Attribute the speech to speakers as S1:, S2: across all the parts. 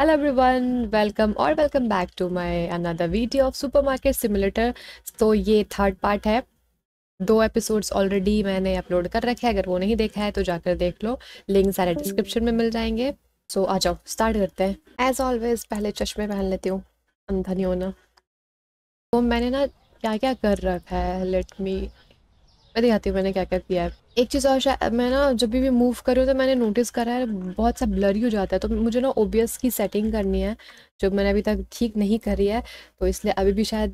S1: Hello everyone, welcome और welcome back to my another video of supermarket simulator. तो ये third part है। दो एपिसोड्स ऑलरेडी मैंने अपलोड कर रखे हैं। अगर वो नहीं देखा है तो जाकर देख लो। लिंक सारे डिस्क्रिप्शन में मिल जाएँगे। सो so, आ जाओ स्टार्ट करते हैं। एज ऑलवेज पहले चश्मे पहन लेती हूँ। अंधा नहीं होना। तो मैंने ना क्या क्या कर रखा है? लेट मी मैं दिखाती हूँ मैंने क्या क्या किया है। एक चीज़ और शायद मैं ना जब भी मूव कर रही तो मैंने नोटिस करा है, बहुत सा ब्लरी हो जाता है। तो मुझे ना ओबियस की सेटिंग करनी है, जो मैंने अभी तक ठीक नहीं करी है। तो इसलिए अभी भी शायद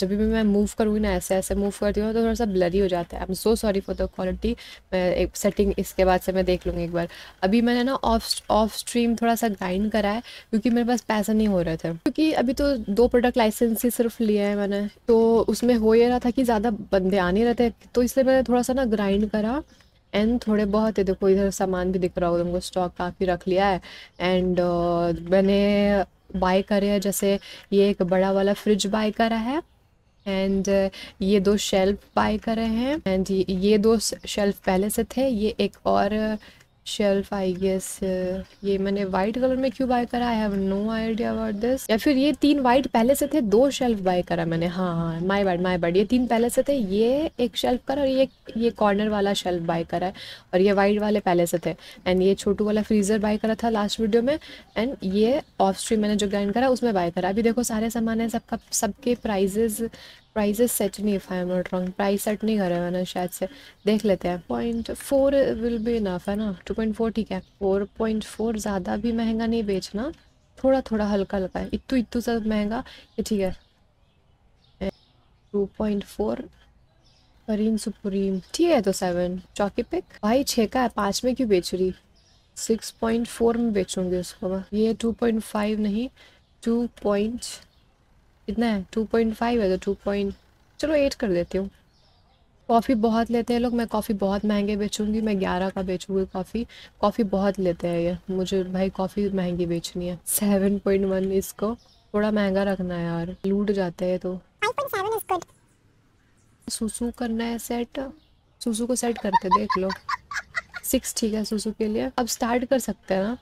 S1: जब भी मैं मूव करूँगी ना, ऐसे ऐसे मूव करती हूँ तो थोड़ा सा ब्लरी हो जाता है। I am so sorry for the quality मैं एक सेटिंग इसके बाद से मैं देख लूँगी एक बार। अभी मैंने ना ऑफ़ ऑफ़ स्ट्रीम थोड़ा सा गाइड करा है, क्योंकि मेरे पास पैसा नहीं हो रहे थे। क्योंकि अभी तो दो प्रोडक्ट लाइसेंस ही सिर्फ़ लिए हैं मैंने। तो उसमें हो ये रहा था कि ज़्यादा बंदे आ नहीं तो इसलिए मैंने थोड़ा सा ना ग्राइंड करा। एंड थोड़े बहुत है देखो इधर सामान भी दिख रहा होगा तुमको स्टॉक काफ़ी रख लिया है। एंड uh, मैंने बाय करे है जैसे ये एक बड़ा वाला फ्रिज बाय करा है। एंड uh, ये दो शेल्फ बाय करे हैं। एंड ये दो शेल्फ पहले से थे ये एक और शेल्फ आई गेस ये मैंने वाइट कलर में क्यों बाय करा? I have no idea about this या फिर ये तीन वाइट पहले से थे, दो शेल्फ बाय करा मैंने। हाँ हाँ माई बैड माई बैड ये तीन पहले से थे, ये एक शेल्फ करा और ये ये कॉर्नर वाला शेल्फ बाय करा है और ये वाइट वाले पहले से थे। एंड ये छोटू वाला फ्रीज़र बाय करा था लास्ट वीडियो में। एंड ये ऑफ़ स्ट्रीम मैंने जो ग्राइंड करा, उसमें बाय करा। अभी देखो सारे सामान है, सबका, सबके प्राइजेज प्राइजेस सेट नहीं if I am not wrong price set नहीं करे मैंने, शायद से। देख लेते हैं। Point four will be enough है ना? टू पॉइंट फोर ठीक है। फोर पॉइंट फोर ज़्यादा भी महँगा नहीं बेचना। थोड़ा थोड़ा हल्का हल्का है। इतू इतू सब महँगा। ये ठीक है। Two point four cream supreme. ठीक है तो सेवन चौकी पिक भाई छः का है। पाँच में क्यों बेच रही? सिक्स पॉइंट फोर में बेचूँगी उसको ये टू पॉइंट फाइव नहीं। टू पॉइंट कितना है टू पॉइंट फाइव है तो टू पॉइंट चलो एट कर देती हूँ। कॉफ़ी बहुत लेते हैं लोग मैं कॉफ़ी बहुत महँगे बेचूँगी मैं ग्यारह का बेचूँगी कॉफ़ी। कॉफ़ी बहुत लेते हैं ये मुझे भाई कॉफ़ी महँगी बेचनी है। सेवन पॉइंट वन इसको थोड़ा महँगा रखना है यार लूट जाते हैं तो। सुसु करना है सेट सुसु को सेट करके देख लो। सिक्स ठीक है सुसु के लिए। अब स्टार्ट कर सकते हैं ना?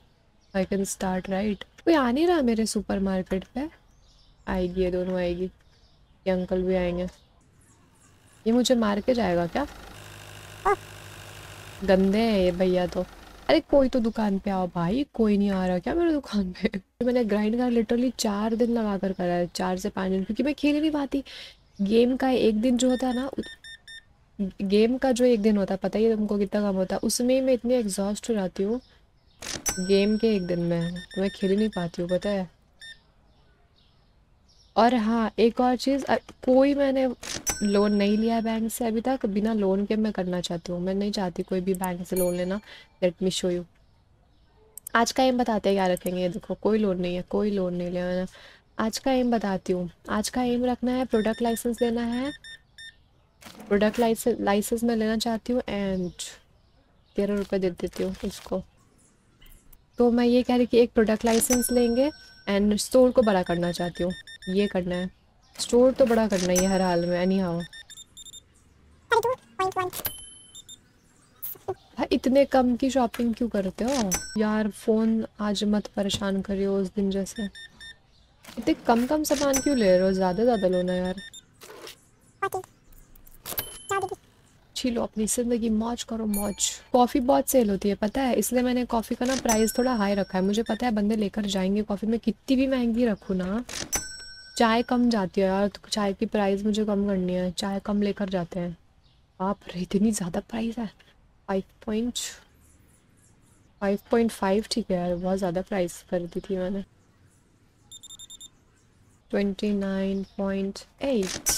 S1: आई कैन स्टार्ट राइट कोई आ नहीं रहा मेरे सुपर मार्केट पे? आएगी ये दोनों आएगी। ये अंकल भी आएँगे। ये मुझे मार के जाएगा क्या? गंदे हैं ये भैया तो। अरे कोई तो दुकान पे आओ भाई कोई नहीं आ रहा क्या मेरे दुकान पे? मैंने ग्राइंड कर लिटरली चार दिन लगा कर करा है चार से पाँच दिन क्योंकि मैं खेल नहीं पाती। गेम का एक दिन जो होता है ना गेम का जो एक दिन होता है पता ही तुमको कितना कम होता है उसमें ही मैं इतनी एग्जॉस्ट हो जाती हूँ। गेम के एक दिन में तो मैं खेल ही नहीं पाती हूँ पता है। और हाँ एक और चीज़ कोई मैंने लोन नहीं लिया है बैंक से अभी तक, बिना लोन के मैं करना चाहती हूँ। मैं नहीं चाहती कोई भी बैंक से लोन लेना। लेट मी शो यू आज का एम बताते हैं, क्या रखेंगे? ये देखो, कोई लोन नहीं है, कोई लोन नहीं लिया मैंने। आज का एम बताती हूँ। आज का एम रखना है प्रोडक्ट लाइसेंस लेना है। प्रोडक्ट लाइसेंस लाइसेंस मैं लेना चाहती हूँ एंड तेरह रुपये दे देती हूँ उसको। तो मैं ये कह रही कि एक प्रोडक्ट लाइसेंस लेंगे एंड स्टोर को बड़ा करना चाहती हूँ। ये करना है। स्टोर तो बड़ा करना ही हर हाल में एनी हाउ इतने कम की शॉपिंग क्यों करते हो? यार फ़ोन आज मत परेशान करियो उस दिन जैसे। इतने कम कम सामान क्यों ले रहे हो? ज़्यादा ज़्यादा लो ना यार। लो अपनी ज़िंदगी मौज करो, मौज। कॉफ़ी बहुत सेल होती है, पता है? इसलिए मैंने कॉफ़ी का ना प्राइस थोड़ा हाई रखा है। मुझे पता है, बंदे लेकर जाएँगे कॉफ़ी में, कितनी भी महँगी रखूँ ना। चाय कम जाती है यार तो चाय की प्राइस मुझे कम करनी है चाय कम लेकर जाते हैं। आप इतनी ज़्यादा प्राइस है। Five point five point five ठीक है यार बहुत ज़्यादा प्राइस कर दी थी मैंने। ट्वेंटी नाइन पॉइंट एट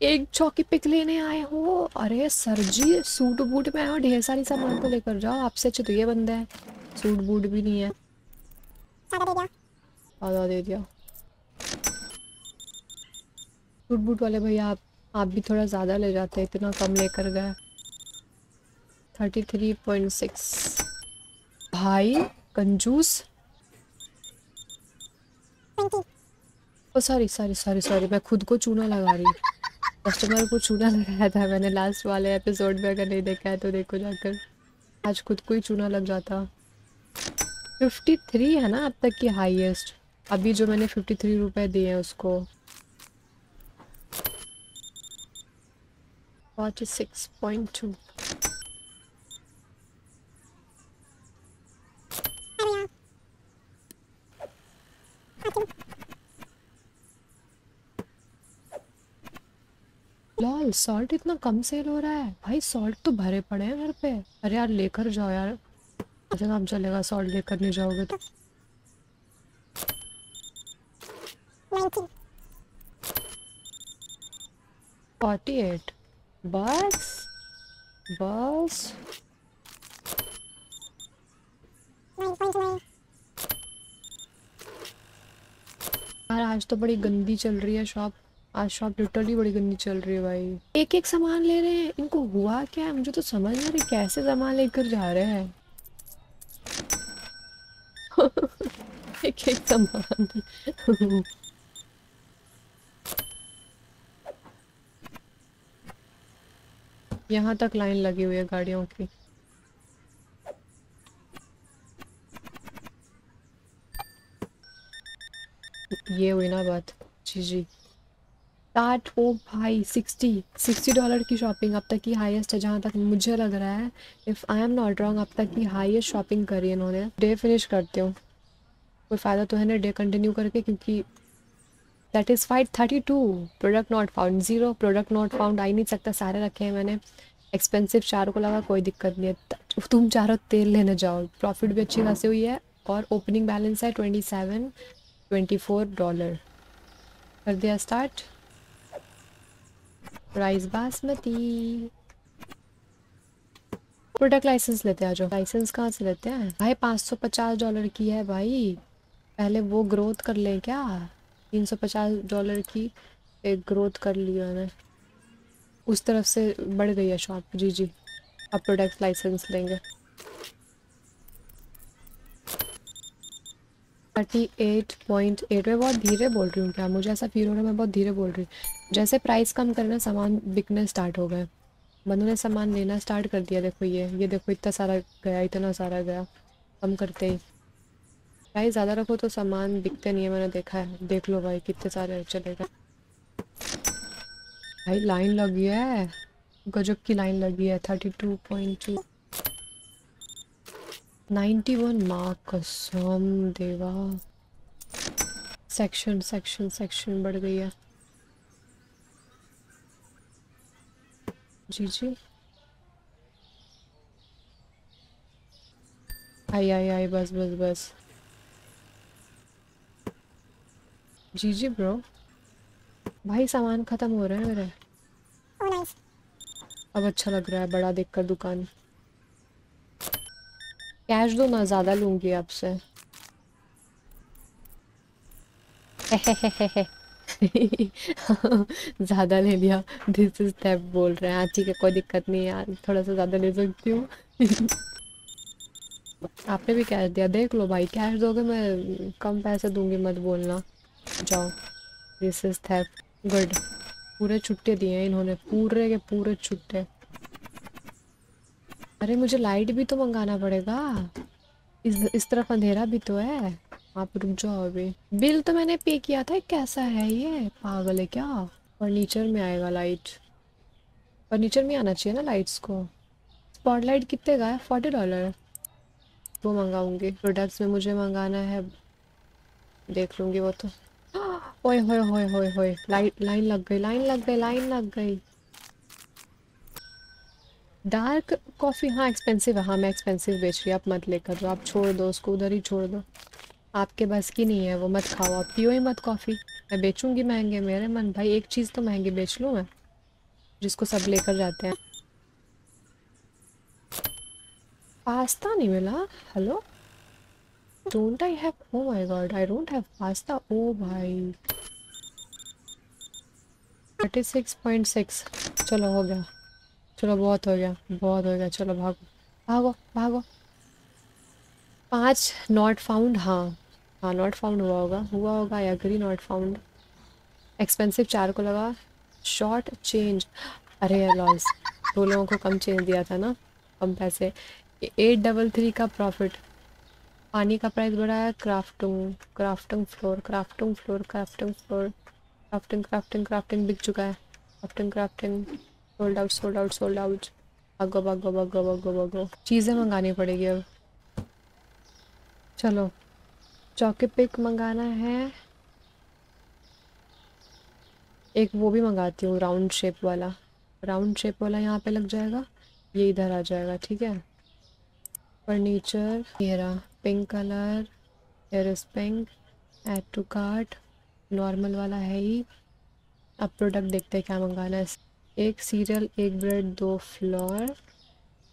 S1: एक चौकी पिक लेने आए हो? अरे सर जी सूट बूट में आए ढेर सारी सामान को लेकर जाओ आपसे अच्छे तो ये बंदा है। सूट बूट भी नहीं है। आधा दे दिया। सूट बूट वाले भैया आप आप भी थोड़ा ज़्यादा ले जाते हैं इतना कम लेकर गए। थर्टी थ्री पॉइंट सिक्स भाई कंजूस? ओ सॉरी सॉरी सॉरी सॉरी मैं खुद को चूना लगा रही कस्टमर को चूना लगाया था मैंने लास्ट वाले एपिसोड में अगर नहीं देखा है तो देखो जाकर। आज खुद को ही चूना लग जाता। फिफ्टी थ्री है ना अब तक की हाईएस्ट अभी जो मैंने फिफ्टी थ्री रुपये दिए हैं उसको। लॉल सॉल्ट इतना कम सेल हो रहा है। भाई सॉल्ट तो भरे पड़े हैं घर पे। अरे यार, लेकर जाओ यार। अच्छा काम चलेगा सॉल्ट लेकर? नहीं जाओगे तो। फोर्टी एट बस बस यार, आज तो बड़ी गंदी चल रही है शॉप आज शॉप लिटरली बड़ी गंदी चल रही है भाई. एक एक सामान ले रहे हैं. इनको हुआ क्या? है मुझे तो समझ नहीं रही कैसे सामान लेकर जा रहे हैं. एक एक सामान. यहाँ तक लाइन लगी हुई है गाड़ियों की। ये हुई ना बात जी जी स्टार्ट ओ भाई सिक्सटी सिक्सटी डॉलर की शॉपिंग अब तक की हाईएस्ट है, जहाँ तक मुझे लग रहा है। If I am not wrong अब तक की हाईएस्ट शॉपिंग करी इन्होंने। डे फिनिश करते हूँ। कोई फ़ायदा तो है ना डे कंटिन्यू करके, क्योंकि that is five thirty two product not found zero product not found आ ही नहीं सकता सारे रखे हैं मैंने. एक्सपेंसिव चारों को लगा, कोई दिक्कत नहीं है. तुम चारों तेल लेने जाओ. प्रॉफिट भी अच्छी खासी हुई है और ओपनिंग बैलेंस है twenty seven twenty four dollar कर दिया start rice basmati. Product license लेते हैं जो लाइसेंस कहाँ से लेते हैं? भाई पाँच सौ पचास डॉलर की है भाई. पहले वो ग्रोथ कर लें क्या? तीन सौ पचास डॉलर की एक ग्रोथ कर लिया मैंने उस तरफ़ से बढ़ गई है शॉप जी जी। अब प्रोडक्ट लाइसेंस लेंगे। थर्टी एट पॉइंट एट मैं बहुत धीरे बोल रही हूँ क्या? मुझे ऐसा फील हो रहा है, मैं बहुत धीरे बोल रही हूँ। जैसे प्राइस कम करना, सामान बिकने स्टार्ट हो गए मनु ने सामान लेना स्टार्ट कर दिया। देखो ये ये देखो इतना सारा गया, इतना सारा गया। कम करते ही। प्राइस ज़्यादा रखो तो सामान बिकते नहीं है, मैंने देखा है। देख लो भाई, कितने सारे चलेगा। भाई, लाइन लगी है। गजब की लाइन लगी है thirty two point two ninety one mark कसम देवा। सेक्शन सेक्शन सेक्शन बढ़ गई है। जी जी। आई आई आई, बस बस बस। जी जी ब्रो भाई सामान ख़त्म हो रहा है मेरे। अब अच्छा लग रहा है बड़ा देखकर दुकान। कैश दो ना ज़्यादा लूँगी आपसे। ज़्यादा ले लिया। दिस इज़ टैप बोल रहे हैं। हाँ ठीक है कोई दिक्कत नहीं यार। थोड़ा सा ज़्यादा ले सकती हूँ। आपने भी कैश दिया। देख लो भाई कैश दोगे मैं कम पैसे दूँगी मत बोलना। जाओ। दिस इज़ थैप गुड पूरे छुट्टे दिए हैं इन्होंने। पूरे के पूरे छुट्टे। अरे, मुझे लाइट भी तो मंगाना पड़ेगा। इस इस तरफ़ अंधेरा भी तो है। आप रुक जाओ अभी। बिल तो मैंने पे किया था। कैसा है ये? पागल है क्या? फर्नीचर में आएगा लाइट फर्नीचर में आना चाहिए ना लाइट्स को। स्पॉटलाइट कितने का है? फोर्टी डॉलर वो मंगाऊँगी। प्रोडक्ट्स में मुझे मंगाना है। देख लूँगी वो तो। ओए होए होए होए होए लाइट लाइन लग गई, लाइन लग गई, लाइन लग गई। डार्क कॉफ़ी हाँ एक्सपेंसिव है हाँ मैं एक्सपेंसिव बेच रही आप मत लेकर दो आप छोड़ दो उसको, उधर ही छोड़ दो। आपके बस की नहीं है, वो मत खाओ, आप पियो ही मत कॉफ़ी। मैं बेचूँगी महँगे, मेरे मन, भाई, एक चीज़ तो महँगी बेच लूँ मैं, जिसको सब लेकर जाते हैं। पास्ता नहीं मिला, hello? Oh my god I don't have pasta oh भाई थर्टी सिक्स पॉइंट सिक्स चलो हो गया। चलो बहुत हो गया, बहुत हो गया। चलो भागो। भागो भागो। पाँच नॉट फाउंड हाँ। हाँ नॉट फाउंड हुआ होगा। हुआ होगा I agree not found expensive चार को लगा। शॉर्ट चेंज अरे लॉस दो लोगों को कम चेंज दिया था ना, कम पैसे। एट डबल थ्री का प्रॉफिट पानी का प्राइस बढ़ा है, crafting crafting floor crafting floor crafting floor, crafting crafting crafting बिक चुका है। Crafting crafting sold out sold out sold out भागो भागो भागो भागो भागो। चीज़ें मंगानी पड़ेगी अब। चलो, चौके पिक मंगाना है। एक वो भी मंगाती हूँ राउंड शेप वाला। राउंड शेप वाला यहाँ पे लग जाएगा, ये इधर आ जाएगा, ठीक है? फर्नीचर ये रहा pink colour here is pink add to cart, normal वाला है ही। अब प्रोडक्ट देखते हैं क्या मंगाना है। एक सीरियल, एक ब्रेड, दो फ्लोर,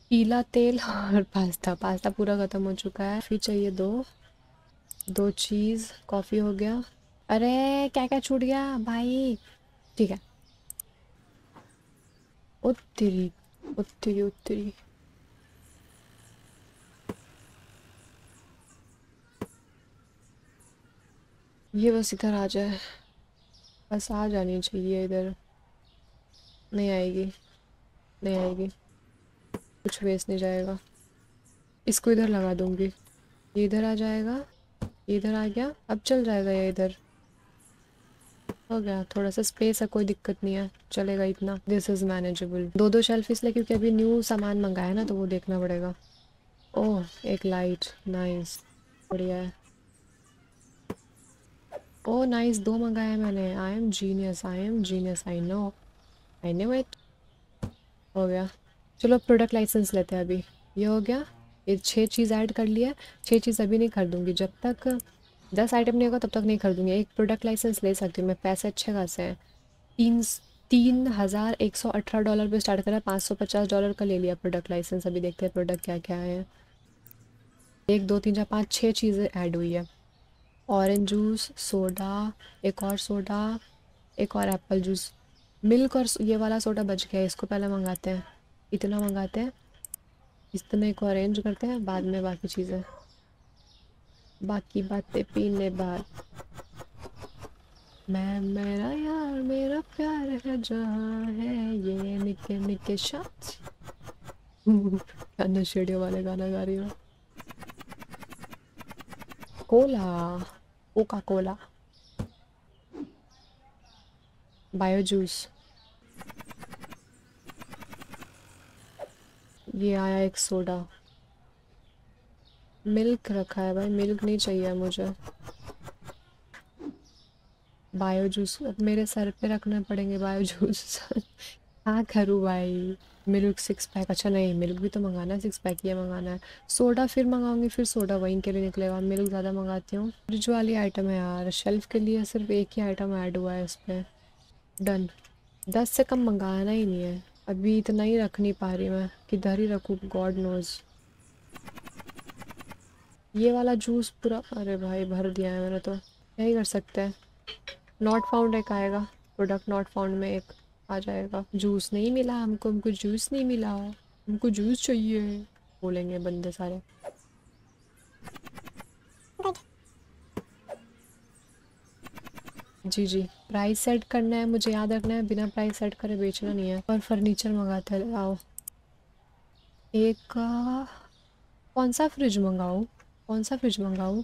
S1: पीला तेल और पास्ता। पास्ता पूरा ख़त्म हो चुका है। फिर चाहिए दो दो चीज़, कॉफ़ी हो गया। अरे क्या क्या छूट गया? भाई, ठीक है। उत्तरी उत्तरी उत्तरी। ये बस इधर आ जाए। बस आ जानी चाहिए इधर। नहीं आएगी। नहीं आएगी। कुछ वेस्ट नहीं जाएगा। इसको इधर लगा दूँगी। ये इधर आ जाएगा। इधर आ गया। अब चल जाएगा ये इधर। हो गया। थोड़ा सा स्पेस है, कोई दिक्कत नहीं है। चलेगा इतना। दिस इज़ मैनेजेबल दो दो शेल्फ इसलिए क्योंकि अभी न्यू सामान मंगाया ना तो वो देखना पड़ेगा। ओह, एक लाइट नाइस बढ़िया है। ओ नाइस दो मंगाया मैंने। I am genius I am genius I know I know it हो गया। चलो प्रोडक्ट लाइसेंस लेते हैं अभी। ये हो गया। ये छः चीज़ ऐड कर लिया छः चीज़ अभी नहीं खरीदूँगी। जब तक दस आइटम नहीं होगा, तब तक नहीं खरीदूँगी। एक प्रोडक्ट लाइसेंस ले सकती हूँ। मैं पैसे अच्छे खासे हैं। तीन तीन हज़ार एक सौ अठारह डॉलर पे स्टार्ट करा। पाँच सौ पचास डॉलर का ले लिया प्रोडक्ट लाइसेंस अभी देखते हैं प्रोडक्ट क्या क्या है। एक, दो, तीन, चार, पाँच छः चीज़ें ऐड हुई है। ऑरेंज जूस सोडा एक और सोडा एक और एप्पल जूस मिल्क और ये वाला सोडा बच गया, इसको पहले मंगाते हैं। इतना मंगाते हैं, इतने को अरेंज करते हैं, बाद में बाकी चीज़ें। बाकी बातें पीने बाद। मैं, मेरा यार, मेरा प्यार है, जहाँ है ये निके निके शॉट्स नशेड़ियों वाले गाना गा रही हूँ? Cola. Coca cola bio juice ये आया एक सोडा मिल्क रखा है भाई मिल्क नहीं चाहिए मुझे. बायो जूस मेरे सर पे रखने पड़ेंगे बायो जूस हाँ करूँ भाई मिल्क सिक्स पैक अच्छा नहीं मिल्क भी तो मंगाना है सिक्स पैक ये मंगाना है। सोडा फिर मंगाऊँगी, फिर सोडा वहीं के लिए निकलेगा। मिल्क ज़्यादा मंगाती हूँ। फ्रिज वाली आइटम है यार शेल्फ के लिए सिर्फ़ एक ही आइटम ऐड हुआ है इस पर डन दस से कम मंगाना ही नहीं है। अभी इतना ही रख नहीं पा रही मैं, किधर ही रखूँ गॉड नोज़ ये वाला जूस पूरा, अरे भाई, भर दिया है मैंने तो। क्या ही कर सकते हैं? नॉट फाउंड एक आएगा प्रोडक्ट नॉट फाउंड में एक। आ जाएगा। जूस नहीं मिला हमको हमको जूस नहीं मिला। हमको जूस चाहिए। बोलेंगे बंदे सारे। जी जी। प्राइस सेट करना है, मुझे याद रखना है। बिना प्राइस सेट करे बेचना नहीं है। और फर्नीचर मंगाते हैं। आओ। एक, कौन सा फ्रिज मंगाऊँ? कौन सा फ्रिज मंगाऊँ?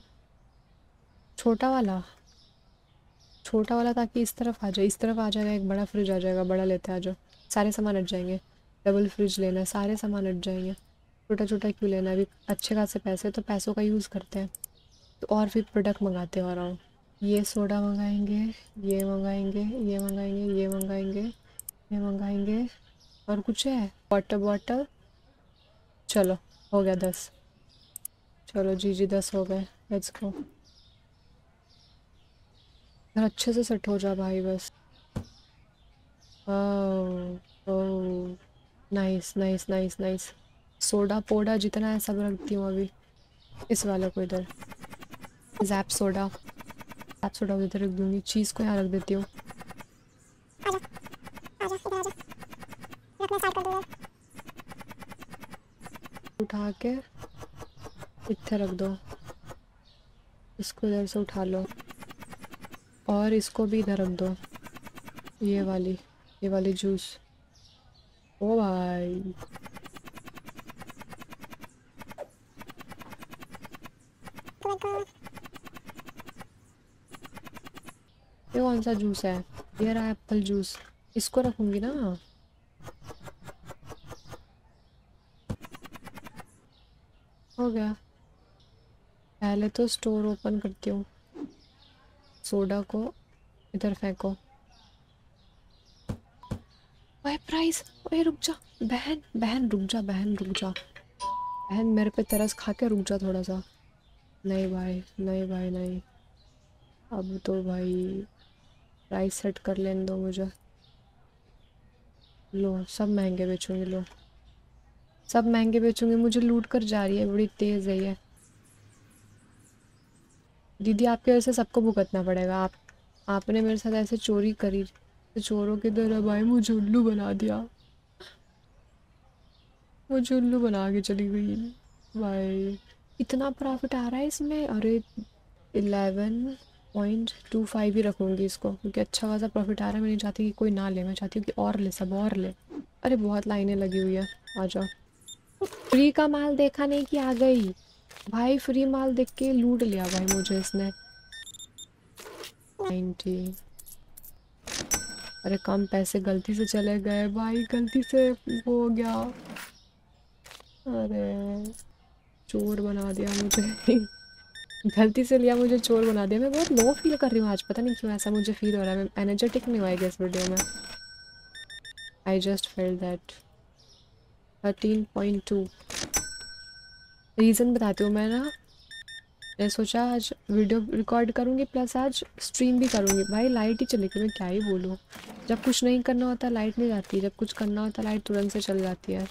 S1: छोटा वाला? छोटा वाला ताकि इस तरफ़ आ जाए, इस तरफ़ आ जाएगा, एक बड़ा फ्रिज आ जाएगा, बड़ा लेते आ जाओ। सारे सामान हट जाएँगे। डबल फ्रिज लेना है, सारे सामान हट जाएँगे। छोटा छोटा क्यों लेना है? अभी अच्छे खासे पैसे तो पैसों का यूज़ करते हैं। तो और फिर प्रोडक्ट मंगाते और आओ। ये सोडा मंगाएँगे, ये मंगाएँगे ये मंगाएँगे ये मंगाएँगे ये मंगाएँगे। और कुछ है? वाटर बॉटल चलो, हो गया दस। चलो जी जी दस हो गए। लेट्स गो यार अच्छे से सेट हो जा भाई, बस। Nice nice nice nice soda पोडा जितना है सब रखती हूँ अभी इस वाले को इधर। JAP soda. जैप सोडा इधर रख दूँगी। चीज़ को यहाँ रख देती हूँ। उठा के इतने रख दो। इसको इधर से उठा लो। और इसको भी इधर रख दो। ये वाली ये वाली जूस। ओ भाई। ये कौन सा जूस है? ये रहा एप्पल जूस। इसको रखूँगी ना। हो गया। पहले तो स्टोर ओपन करती हूँ। सोडा को, इधर फेंको। ओए प्राइस, ओए रुक जा। बहन बहन रुक जा, बहन रुक जा। बहन मेरे पे तरस खा के रुक जा थोड़ा सा। नहीं भाई नहीं भाई, नहीं। अब तो भाई, प्राइस सेट कर लेने दो मुझे। लो, सब महँगे बेचूँगी, लो। सब महँगे बेचूँगी, मुझे लूट कर जा रही है, बड़ी तेज़ है ये। दीदी, आपके वजह से सबको भुगतना पड़ेगा। आप, आपने मेरे साथ ऐसे चोरी करी चोरों की तरह भाई, मुझे उल्लू बना दिया। मुझे उल्लू बना के चली गई। भाई, इतना प्रॉफिट आ रहा है इसमें? अरे, इलेवन पॉइंट टू फाइव ही रखूँगी इसको, क्योंकि अच्छा खासा प्रॉफिट आ रहा है। मैं नहीं चाहती कि कोई ना ले, मैं चाहती हूँ कि और ले, सब और ले। अरे, बहुत लाइनें लगी हुई है। आ जाओ। फ्री का माल देखा नहीं कि आ गई? भाई फ्री माल देख के लूट लिया भाई मुझे इसने। नाइन्टी अरे कम पैसे गलती से चले गए भाई, गलती से हो गया। अरे, चोर बना दिया मुझे। गलती से लिया मुझे, चोर बना दिया। मैं बहुत लो फील कर रही हूँ आज, पता नहीं क्यों ऐसा मुझे फील हो रहा है। मैं एनर्जेटिक नहीं हुआ इस वीडियो में। I just fail that thirteen point two reason बताती हूँ मैं ना। मैं सोचा आज वीडियो रिकॉर्ड करूँगी प्लस आज स्ट्रीम भी करूँगी। भाई लाइट ही चली गई मैं क्या ही बोलूँ। जब कुछ नहीं करना होता लाइट नहीं जाती। जब कुछ करना होता लाइट तुरंत से चल जाती है।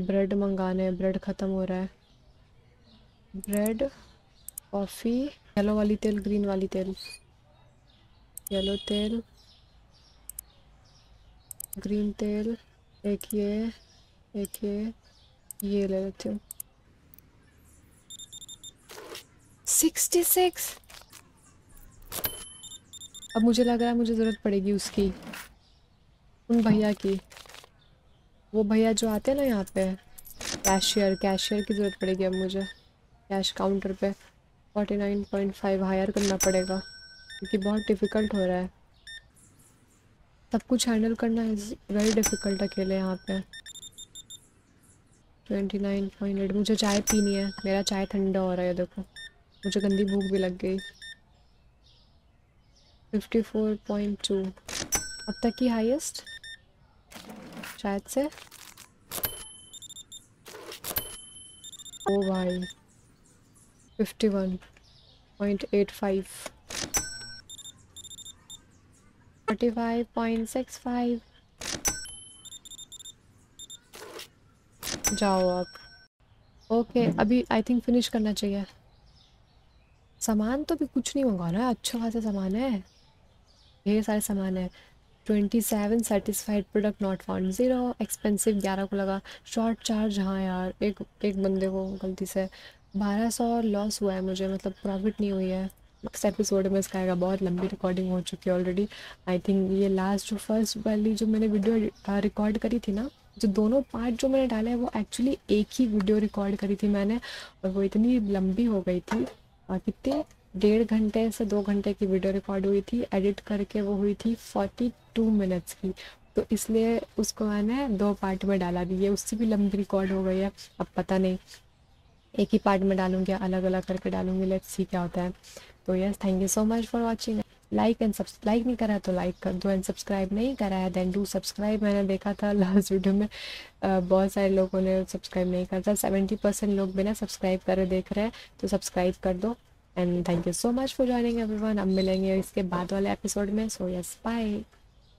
S1: ब्रेड मंगाने ब्रेड ख़त्म हो रहा है। ब्रेड कॉफ़ी येलो वाली तेल ग्रीन वाली तेल। येलो तेल ग्रीन तेल, एक ये एक ये ये ले लेती हूँ। Sixty six. अब मुझे लग रहा है मुझे ज़रूरत पड़ेगी उसकी, उन भैया की। वो भैया जो आते हैं ना यहाँ पे कैशियर कैशियर की ज़रूरत पड़ेगी अब मुझे। कैश काउंटर पे forty nine point five higher करना पड़ेगा, क्योंकि बहुत डिफ़िकल्ट हो रहा है। सब कुछ हैंडल करना इज़ वेरी डिफ़िकल्ट अकेले यहाँ पे। ट्वेंटी नाइन पॉइंट एट मुझे चाय पीनी है, मेरा चाय ठंडा हो रहा है, देखो। मुझे गंदी भूख भी लग गई। फिफ्टी फोर पॉइंट टू अब तक की हाईएस्ट शायद से। ओ भाई। फाइव पॉइंट सिक्स फाइव जाओ आप। ओके okay, अभी आई थिंक फिनिश करना चाहिए। सामान तो भी कुछ नहीं मंगवाना है अच्छा खासा सामान है। ढेर सारे सामान है। Twenty seven satisfied product not found zero expensive ग्यारह को लगा। शॉर्ट चार्ज हाँ यार, एक एक बंदे को गलती से। बारह सौ लॉस हुआ है मुझे मतलब प्रॉफिट नहीं हुई है। नेक्स्ट एपिसोड में इसका आएगा, बहुत लंबी रिकॉर्डिंग हो चुकी है ऑलरेडी आई थिंक ये लास्ट जो फ़र्स्ट वाली जो मैंने वीडियो रिकॉर्ड करी थी ना, जो दोनों पार्ट जो मैंने डाले हैं, वो एक्चुअली एक ही वीडियो रिकॉर्ड करी थी मैंने, और वो इतनी लंबी हो गई थी। कितने? डेढ़ घंटे से दो घंटे की वीडियो रिकॉर्ड हुई थी एडिट करके वो हुई थी फोर्टी टू मिनट्स की। तो इसलिए उसको मैंने दो पार्ट में डाला भी। है उससे भी लंबी रिकॉर्ड हो गई है, अब पता नहीं। एक ही पार्ट में डालूँगी अलग अलग करके डालूँगी लेट्स सी क्या होता है। तो yes thank you so much for watching like and subscribe नहीं करा तो लाइक कर दो एंड सब्सक्राइब नहीं करा है देन डू सब्सक्राइब मैंने देखा था लास्ट वीडियो में बहुत सारे लोगों ने सब्सक्राइब नहीं करा था। सेवेंटी परसेंट लोग बिना सब्सक्राइब करे देख रहे हैं तो सब्सक्राइब कर दो। And thank you so much for joining everyone अब मिलेंगे इसके बाद वाले एपिसोड में। So yes bye